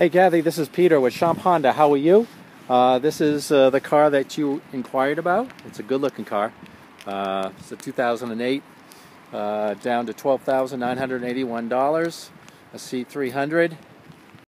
Hey Kathy, this is Peter with Schomp Honda. How are you? Uh, this is uh, the car that you inquired about. It's a good looking car. Uh, it's a 2008, uh, down to $12,981, a C300.